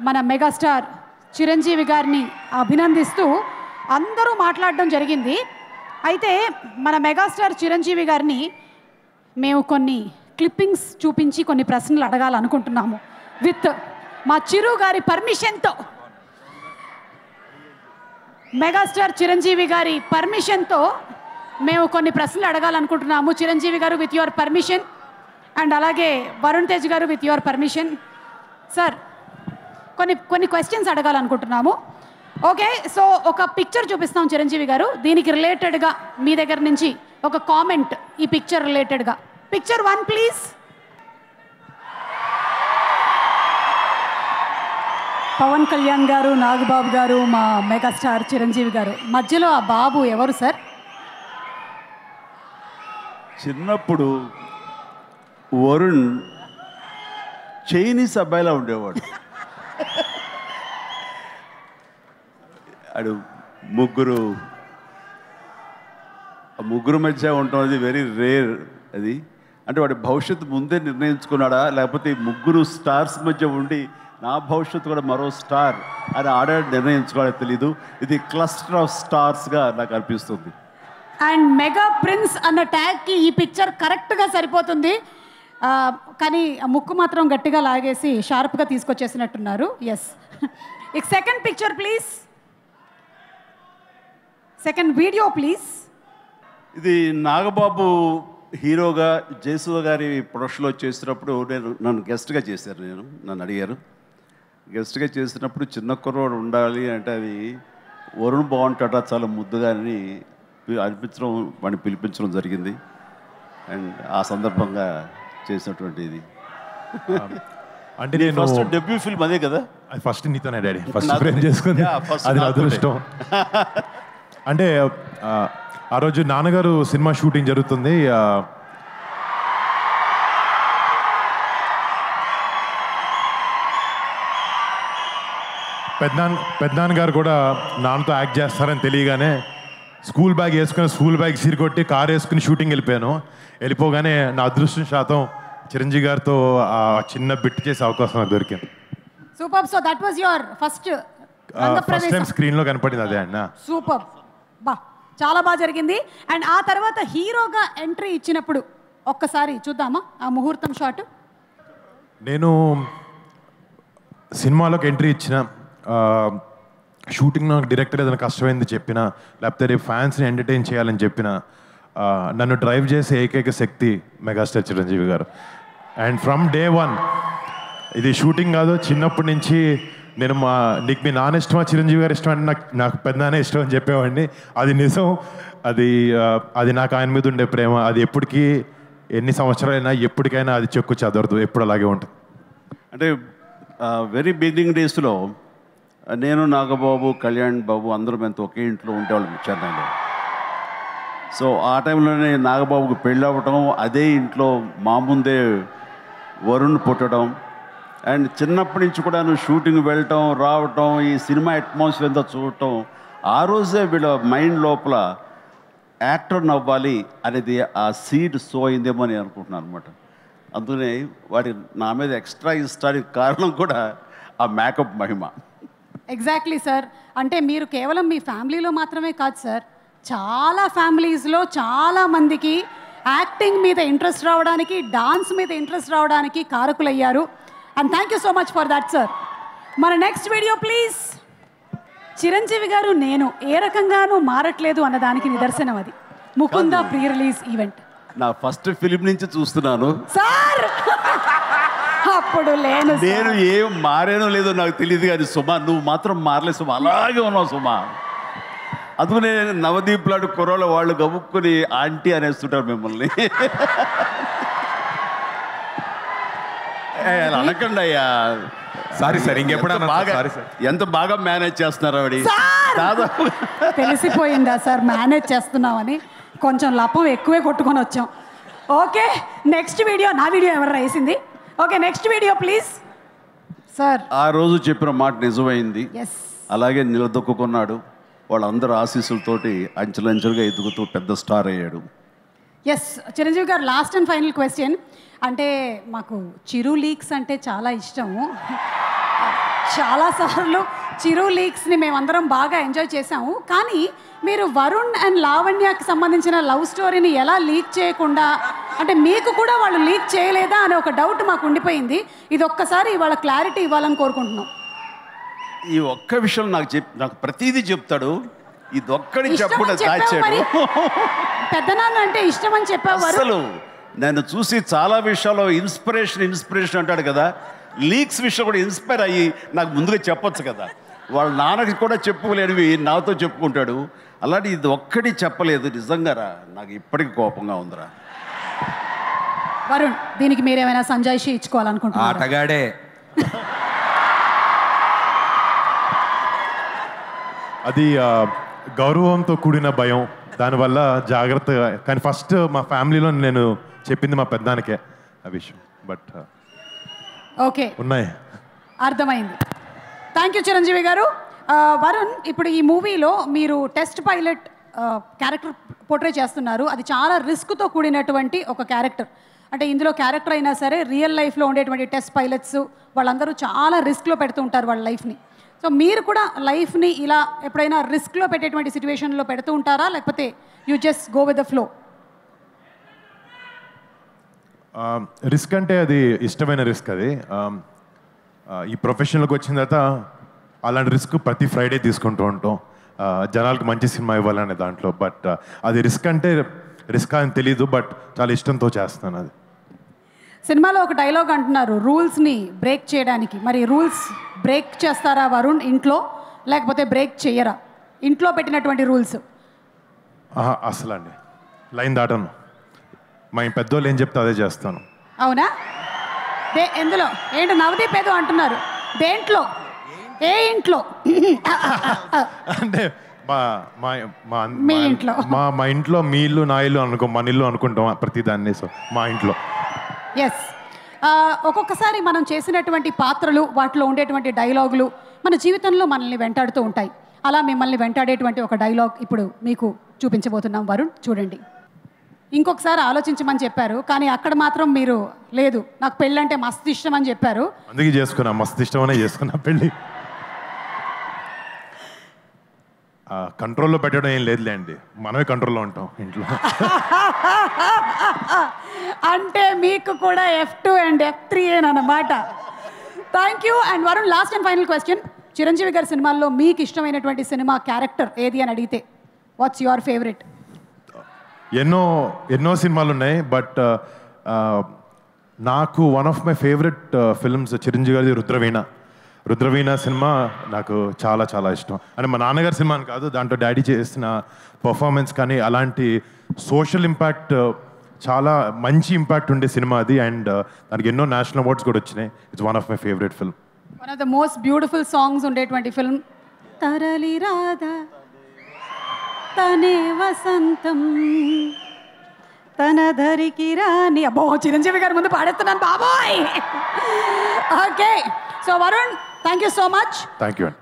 మన మెగాస్టార్ చిరంజీవి గారిని అభినందిస్తూ అందరూ మాట్లాడడం జరిగింది. అయితే మన మెగాస్టార్ చిరంజీవి గారిని మేము కొన్ని క్లిప్పింగ్స్ చూపించి కొన్ని ప్రశ్నలు అడగాలనుకుంటున్నాము. విత్ మా చిరు గారి పర్మిషన్తో. మెగాస్టార్ చిరంజీవి గారి పర్మిషన్తో మేము కొన్ని ప్రశ్నలు అడగాలనుకుంటున్నాము. చిరంజీవి గారు విత్ యువర్ పర్మిషన్. అండ్ అలాగే వరుణ్ తేజ్ గారు విత్ యువర్ పర్మిషన్. సార్ కొన్ని కొన్ని క్వశ్చన్స్ అడగాలనుకుంటున్నాము. ఓకే సో ఒక పిక్చర్ చూపిస్తాం చిరంజీవి గారు. దీనికి రిలేటెడ్గా మీ దగ్గర నుంచి ఒక కామెంట్ ఈ పిక్చర్ రిలేటెడ్గా picture one please Pawan Kalyan garu Nagababu garu మా మెగాస్టార్ చిరంజీవి గారు. మధ్యలో ఆ బాబు ఎవరు సార్? చిన్నప్పుడు వరుణ్ చైనీస్ అబ్బాయిలా ఉండేవాడు. అడు ముగ్గురు ముగ్గురు మధ్య ఉండటం అది వెరీ రేర్ అది. అంటే వాడి భవిష్యత్తు ముందే నిర్ణయించుకున్నాడా? లేకపోతే ముగ్గురు స్టార్స్ మధ్య ఉండి నా భవిష్యత్తు కూడా మరో స్టార్ అని ఆడాడు నిర్ణయించుకోవడం తెలీదు. ఇది క్లస్టర్ ఆఫ్ స్టార్స్గా నాకు అనిపిస్తుంది. అండ్ మెగా ప్రిన్స్ అన్న ట్యాగ్కి ఈ పిక్చర్ కరెక్ట్గా సరిపోతుంది. కానీ ఆ ముక్కు మాత్రం గట్టిగా లాగేసి షార్ప్గా తీసుకొచ్చేసినట్టున్నారు. ఎస్ ఇక second picture please second video please ఇది నాగబాబు హీరోగా జయసుధ గారి ప్రొడక్షన్లో చేసినప్పుడు నేను నన్ను గెస్ట్గా చేశారు నేను నన్ను అడిగారు. గెస్ట్గా చేసినప్పుడు చిన్న కుర్రోడు ఉండాలి అంటే అది వరుణ్ బాగుంటాడా చాలా ముద్దుగా అని అనిపించడం వాడిని పిలిపించడం జరిగింది. అండ్ ఆ సందర్భంగా చేసినటువంటి ఇది. అంటే నేను ఫస్ట్ డెబ్యూ ఫిల్మ్ అదే కదా? అది ఫస్ట్ నీతోనే డాడీ. ఫస్ట్. ఫ్రేమ్ చేసుకుంది అది. అదృష్టం. అంటే ఆ, రోజు నాన్నగారు సినిమా షూటింగ్ జరుగుతుంది పెద్దనాన్న పెద్దనాన్న గారు కూడా నాన్నతో యాక్ట్ చేస్తారని తెలియగానే స్కూల్ బ్యాగ్ వేసుకుని స్కూల్ బ్యాగ్ సిరికొట్టి కార్ వేసుకుని షూటింగ్ వెళ్ళిపోయాను. వెళ్ళిపోగానే నా అదృష్టం శాతం చిరంజీవి గారితో ఆ చిన్న బిట్ చేసే అవకాశం నాకు దొరికింది. Super so that was your first first time స్క్రీన్లో కనపడింది అదే అన్న. సూపర్ బా చాలా బాగా జరిగింది. అండ్ ఆ తర్వాత హీరోగా ఎంట్రీ ఇచ్చినప్పుడు ఒక్కసారి చూద్దామా? ఆ ముహూర్తం షాట్. నేను సినిమాలోకి ఎంట్రీ ఇచ్చిన షూటింగ్ నాకు డైరెక్టర్ ఏదైనా కష్టమైంది చెప్పిన లేకపోతే రేపు ఫ్యాన్స్ని ఎంటర్టైన్ చేయాలని చెప్పిన నన్ను డ్రైవ్ చేసే ఏకైక శక్తి megastar Chiranjeevi garu. And from day one ఇది షూటింగ్ కాదు చిన్నప్పటి నుంచి నేను మా నీకు మీ నాన్న ఇష్టమా చిరంజీవి గారు ఇష్టం అంటే నాకు నాకు పెద్దనే ఇష్టం అని చెప్పేవాడిని. అది నిజం. అది అది నాకు ఆయన మీద ఉండే ప్రేమ. అది ఎప్పటికీ ఎన్ని సంవత్సరాలైనా ఎప్పటికైనా అది చెక్కు చదవదు ఎప్పుడు అలాగే ఉంటుంది. అంటే వెరీ బిగినింగ్ డేస్లో నేను నాగబాబు కళ్యాణ్ బాబు అందరం ఎంత ఒకే ఇంట్లో ఉండేవాళ్ళం చెన్నైలో. సో ఆ టైంలోనే నాగబాబుకి పెళ్ళి అవ్వటం అదే ఇంట్లో మా ముందే వరుణ్ పుట్టడం అండ్ చిన్నప్పటి నుంచి కూడా నువ్వు షూటింగ్ వెళ్ళటం రావటం ఈ సినిమా అట్మాస్ఫియర్ అంతా చూడటం ఆ రోజే వీళ్ళ మైండ్ లోపల యాక్టర్ నవ్వాలి అనేది ఆ సీడ్ సో అయిందేమో అని అనుకుంటున్నాను అనమాట అందుకనే వాటి నా మీద ఎక్స్ట్రా ఇష్టానికి కారణం కూడా ఆ మేకప్ మహిమ. ఎగ్జాక్ట్లీ సార్ అంటే మీరు కేవలం మీ ఫ్యామిలీలో మాత్రమే కాదు సార్ చాలా ఫ్యామిలీస్లో చాలా మందికి యాక్టింగ్ మీద ఇంట్రెస్ట్ రావడానికి డాన్స్ మీద ఇంట్రెస్ట్ రావడానికి కారకులయ్యారు. And thank you so much for that sir మన next video please Chiranjeevi garu నేను ఏ రకంగానూ మారట్లేదు అన్నదానికి నిదర్శనం అది. Mukunda pre release event. నా ఫస్ట్ ఫిలిం నుంచి చూస్తున్నాను. సార్! అప్పుడు లేను. నేను ఏం మారానో లేదో నాకు తెలియదు కానీ సుమా నువ్వు మాత్రం మారలేదు సుమా. అలాగే ఉన్నావు సుమా. అందుకనే నవదీప్ లాంటి కుర్రోళ్ళ వాళ్ళు గబుక్కుని ఆంటీ అనేస్తుంటారు మిమ్మల్ని. అలా అనకండి అయ్యా. సారీ సార్ ఇంకెప్పుడన్నా ఎంత బాగా సారీ సార్ ఎంత బాగా మేనేజ్ చేస్తున్నారు ఆవిడ? దాదాపు తెలిసిపోయిందా సార్ మేనేజ్ చేస్తున్నామని కొంచెం లపం ఎక్కువే కొట్టుకొని వచ్చాం. ఓకే నెక్స్ట్ వీడియో నా వీడియో ఎవరు వేసింది? Okay next video please sir ఆ రోజు చెప్పిన మాట నిజమైంది. ఎస్ అలాగే నిలదొక్కున్నాడు. వాళ్ళందరూ ఆశీస్సులతోటి అంచెలంచెలుగా ఎదుగుతూ పెద్ద స్టార్ అయ్యాడు. ఎస్ చిరంజీవి గారు లాస్ట్ అండ్ ఫైనల్ క్వశ్చన్ అంటే మాకు చిరు లీక్స్ అంటే చాలా ఇష్టము. చాలాసార్లు చిరు లీక్స్ని మేమందరం బాగా ఎంజాయ్ చేసాము కానీ మీరు వరుణ్ అండ్ లావణ్యకి సంబంధించిన లవ్ స్టోరీని ఎలా లీక్ చేయకుండా అంటే మీకు కూడా వాళ్ళు లీక్ చేయలేదా అనే ఒక డౌట్ మాకు ఉండిపోయింది. ఇది ఒక్కసారి ఇవాళ క్లారిటీ ఇవ్వాలని కోరుకుంటున్నాం. ఈ ఒక్క విషయం నాకు చెప్ నాకు ప్రతిదీ చెప్తాడు. ఇది ఒక్కడి ఇష్టం చెప్పకుండా అని చెప్పావు మరి. దాచాడు పెద్దనాన్న అంటే ఇష్టం అని చెప్పావు అసలు నేను చూసి చాలా విషయాల్లో ఇన్స్పిరేషన్ ఇన్స్పిరేషన్ అంటాడు కదా. లీక్స్ విషయం కూడా ఇన్స్పైర్ అయ్యి నాకు ముందుగా చెప్పొచ్చు కదా. వాళ్ళ నాన్నకి కూడా చెప్పుకోలేనివి నాతో చెప్పుకుంటాడు. అలాంటి ఇది ఒక్కటి చెప్పలేదు నిజంగా రా నాకు ఇప్పటికి కోపంగా ఉందిరా. వరుణ్ దీనికి మీరేమైనా సంజాయిషి ఇచ్చుకోవాలనుకుంటున్నారు? ఆటగాడే. అది ఆ, గౌరవంతో కూడిన భయం. దానివల్ల జాగ్రత్తగా కానీ ఫస్ట్ మా ఫ్యామిలీలో నేను చెప్పింది మా పెద్దానికే ఆ విషయం. But okay. ఉన్నాయి. అర్థమైంది. థ్యాంక్ యూ చిరంజీవి గారు. వరుణ్ ఇప్పుడు ఈ మూవీలో మీరు టెస్ట్ పైలట్ క్యారెక్టర్ పోర్ట్రే చేస్తున్నారు. అది చాలా రిస్క్తో కూడినటువంటి ఒక క్యారెక్టర్ అంటే ఇందులో క్యారెక్టర్ అయినా సరే రియల్ లైఫ్లో ఉండేటువంటి టెస్ట్ పైలట్స్ వాళ్ళందరూ చాలా రిస్క్లో పెడుతూ ఉంటారు వాళ్ళ లైఫ్ని సో మీరు కూడా లైఫ్ని ఇలా ఎప్పుడైనా రిస్క్లో పెట్టేటువంటి సిచ్యువేషన్లో పెడుతూ ఉంటారా? లేకపోతే you just go with the flow? Risk అంటే అది ఇష్టమైన రిస్క్ అది. ఈ ప్రొఫెషన్లోకి వచ్చిన తర్వాత అలాంటి రిస్క్ ప్రతి ఫ్రైడే తీసుకుంటూ ఉంటాం. జనాలకు మంచి సినిమా ఇవ్వాలనే దాంట్లో. బట్ అది రిస్క్ అంటే రిస్క్ అని తెలీదు బట్ చాలా ఇష్టంతో చేస్తాను అది. సినిమాలో ఒక డైలాగ్ అంటున్నారు రూల్స్ని బ్రేక్ చేయడానికి. మరి రూల్స్ బ్రేక్ చేస్తారా వరుణ్ ఇంట్లో లేకపోతే బ్రేక్ చేయరా? ఇంట్లో పెట్టినటువంటి రూల్స్. అసలు అండి లైన్ దాటను. మా పెద్దోళ్ళు ఏం చెప్తే అదే చేస్తాను. అవునా? ఎందులో? ఏంటి నవదీప్ ఏదో అంటున్నారు. దేంట్లో? ఏ ఇంట్లో? అంటే మా మా మా మీ మా- ఇంట్లో. మా మా ఇంట్లో మీ ఇల్లు నా ఇల్లు అనుకో మన ఇల్లు అనుకుంటాం ప్రతి దాన్ని సో మా ఇంట్లో. ఎస్ ఒక్కొక్కసారి మనం చేసినటువంటి పాత్రలు వాటిలో ఉండేటువంటి డైలాగులు మన జీవితంలో మనల్ని వెంటాడుతూ ఉంటాయి. అలా మిమ్మల్ని వెంటాడేటువంటి ఒక డైలాగ్ ఇప్పుడు మీకు చూపించబోతున్నాం. వరుణ్ చూడండి. ఇంకొకసారి ఆలోచించమని చెప్పారు కానీ అక్కడ మాత్రం మీరు లేదు. నాకు పెళ్ళంటే మస్తు ఇష్టం అని చెప్పారు. అందుకే చేసుకున్నా మస్తు ఇష్టమనే చేసుకున్నా పెళ్ళి ఆ, కంట్రోల్లో పెట్టడం ఏం లేదులేండి మనమే కంట్రోల్లో ఉంటాం ఇంట్లో. అంటే మీకు కూడా F two and F three అన్నమాట thank you and Varun last and final question Chiranjeevi గారి సినిమాల్లో మీకు ఇష్టమైనటువంటి సినిమా క్యారెక్టర్ ఏది అని అడిగితే వాట్స్ యువర్ ఫేవరెట్ ఎన్నో ఎన్నో సినిమాలు ఉన్నాయి బట్ నాకు one of my favourite films Chiranjeevi గారిది రుద్రవీణ. రుద్రవీణ సినిమా నాకు చాలా చాలా ఇష్టం. అంటే మా నాన్నగారి సినిమా అని కాదు దాంట్లో డాడీ చేసిన పర్ఫార్మెన్స్ కానీ అలాంటి సోషల్ ఇంపాక్ట్ చాలా మంచి ఇంపాక్ట్ ఉండే సినిమా అది. అండ్ uh, దానికి ఎన్నో నేషనల్ అవార్డ్స్ కూడా వచ్చినాయి. It's one of my favourite film one of the most beautiful songs ఉండేటువంటి ఫిల్మ్ తరలి రాధా తనే వసంతం తన ధరికి రాని అబ్బో చిరంజీవి గారి ముందు పాడేస్తున్నాను బాబోయ్! Okay so Varun thank you so much thank you అండి